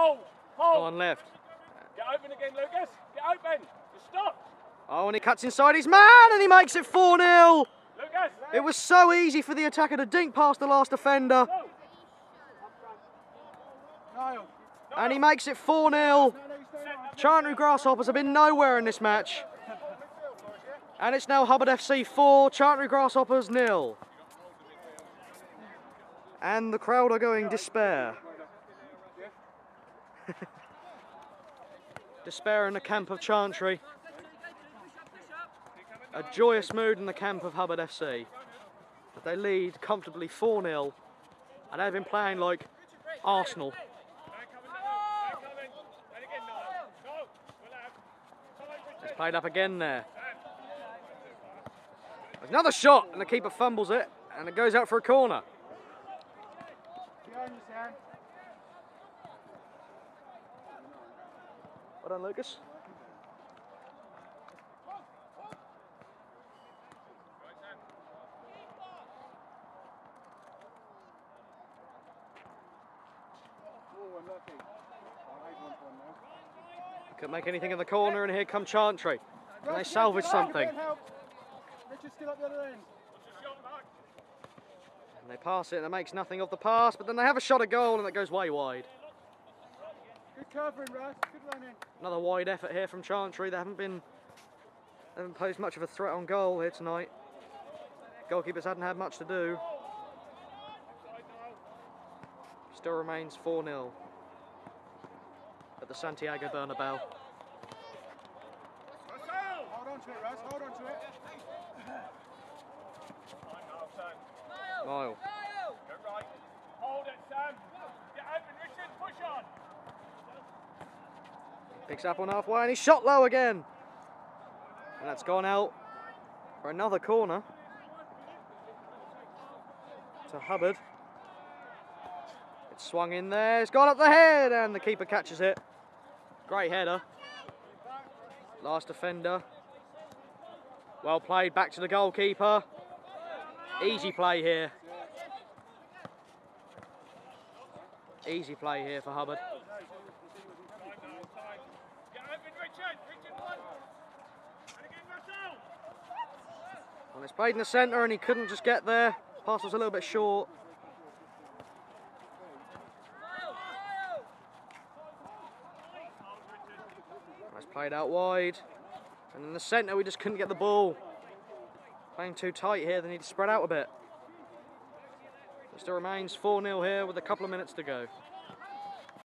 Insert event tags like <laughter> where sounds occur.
Hold. Hold. On left. Get open again, Lucas. Get open. Just stop. Oh, and he cuts inside his man and he makes it 4 0. Lucas. It was so easy for the attacker to dink past the last defender. Niall. And he makes it 4 0. No, no, you stay on. Chantry Grasshoppers have been nowhere in this match. And it's now Hubbard FC 4, Chantry Grasshoppers nil. And the crowd are going despair. <laughs> despair in the camp of Chantry. A joyous mood in the camp of Hubbard FC. But they lead comfortably 4 0. And they've been playing like Arsenal. It's played up again there. There's another shot, and the keeper fumbles it, and it goes out for a corner. Well done, Lucas. Unlucky. I hate one for one now. Couldn't make anything in the corner, and here come Chantry. Can they salvage something? get help. Richard's still up the other end. And they pass it, and it makes nothing of the pass, but then they have a shot at goal, and it goes way wide. Good covering, Russ. Good running. Another wide effort here from Chantry. They haven't been, they haven't posed much of a threat on goal here tonight. Goalkeepers hadn't had much to do. Still remains 4 0 at the Santiago Bernabeu. Hold on to it, Russ. Hold on to it. Niall. Go right. Hold it, Sam. Get open, Richard. Push on. Picks up on halfway and he's shot low again. And that's gone out for another corner. To Hubbard. It's swung in there, it's gone up the head and the keeper catches it. Great header. Last defender. Well played back to the goalkeeper. Easy play here. Easy play here for Hubbard. Get open, Richard. Richard, one. And again, Russell. And it's played in the centre and he couldn't just get there. Pass was a little bit short. That's played out wide. And in the centre we just couldn't get the ball. Playing too tight here, they need to spread out a bit. It still remains 4 0 here with a couple of minutes to go.